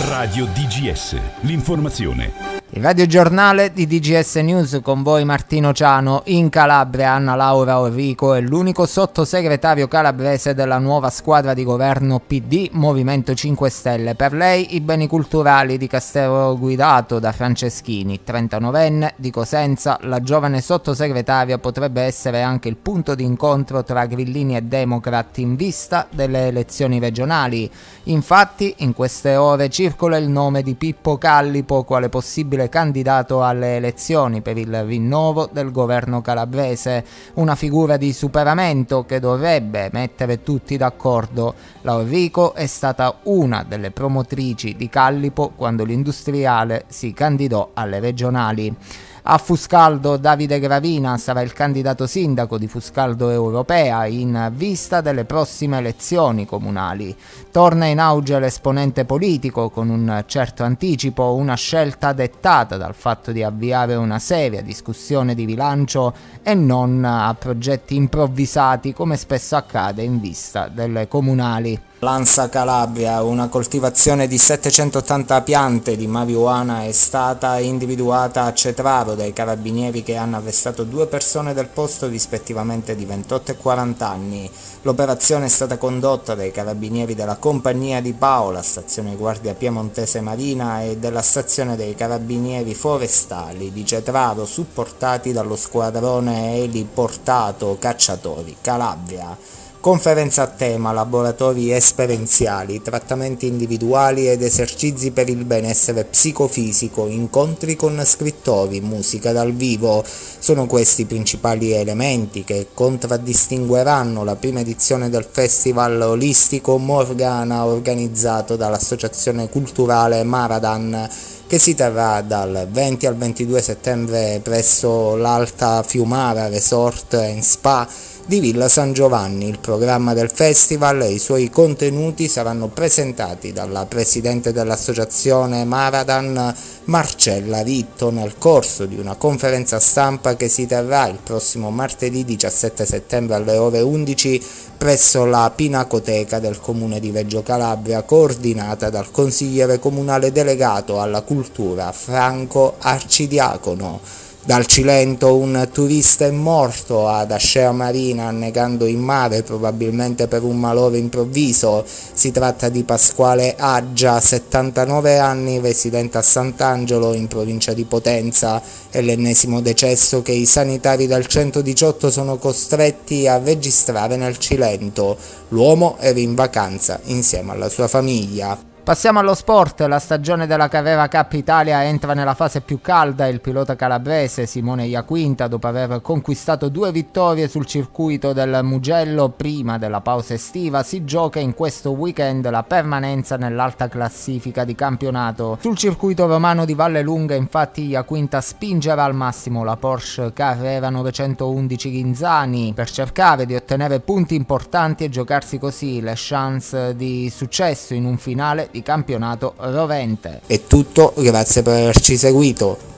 Radio DGS, l'informazione il radiogiornale di DGS News con voi Martino Ciano. In Calabria Anna Laura Orrico è l'unico sottosegretario calabrese della nuova squadra di governo PD Movimento 5 Stelle. Per lei i beni culturali di Castello guidato da Franceschini, 39enne di Cosenza, la giovane sottosegretaria potrebbe essere anche il punto di incontro tra grillini e democrati in vista delle elezioni regionali. Infatti in queste ore circola il nome di Pippo Callipo quale possibile possibile candidato alle elezioni per il rinnovo del governo calabrese, una figura di superamento che dovrebbe mettere tutti d'accordo. Laurico è stata una delle promotrici di Callipo quando l'industriale si candidò alle regionali. A Fuscaldo Davide Gravina sarà il candidato sindaco di Fuscaldo Europea in vista delle prossime elezioni comunali. Torna in auge l'esponente politico con un certo anticipo, una scelta dettata dal fatto di avviare una seria discussione di bilancio e non a progetti improvvisati come spesso accade in vista delle comunali. Lanza Calabria, una coltivazione di 780 piante di marijuana è stata individuata a Cetraro dai carabinieri che hanno arrestato due persone del posto rispettivamente di 28 e 40 anni. L'operazione è stata condotta dai carabinieri della compagnia di Paola, stazione guardia piemontese marina e della stazione dei carabinieri forestali di Cetraro supportati dallo squadrone eliportato cacciatori Calabria. Conferenza a tema, laboratori esperienziali, trattamenti individuali ed esercizi per il benessere psicofisico, incontri con scrittori, musica dal vivo. Sono questi i principali elementi che contraddistingueranno la prima edizione del Festival Olistico Morgana organizzato dall'Associazione Culturale Maradan che si terrà dal 20 al 22 settembre presso l'Alta Fiumara Resort and Spa di Villa San Giovanni. Il programma del festival e i suoi contenuti saranno presentati dalla presidente dell'associazione Maradan Marcella Ritto nel corso di una conferenza stampa che si terrà il prossimo martedì 17 settembre alle ore 11 presso la Pinacoteca del comune di Reggio Calabria coordinata dal consigliere comunale delegato alla cultura Franco Arcidiacono. Dal Cilento un turista è morto ad Ascea Marina annegando in mare probabilmente per un malore improvviso. Si tratta di Pasquale Aggia, 79 anni, residente a Sant'Angelo in provincia di Potenza. È l'ennesimo decesso che i sanitari del 118 sono costretti a registrare nel Cilento. L'uomo era in vacanza insieme alla sua famiglia. Passiamo allo sport, la stagione della Carrera Cup Italia entra nella fase più calda il pilota calabrese Simone Iaquinta dopo aver conquistato due vittorie sul circuito del Mugello prima della pausa estiva si gioca in questo weekend la permanenza nell'alta classifica di campionato. Sul circuito romano di Valle Lunga infatti Iaquinta spingerà al massimo la Porsche Carrera 911 Ghinzani per cercare di ottenere punti importanti e giocarsi così le chance di successo in un finale di campionato rovente. È tutto, grazie per averci seguito.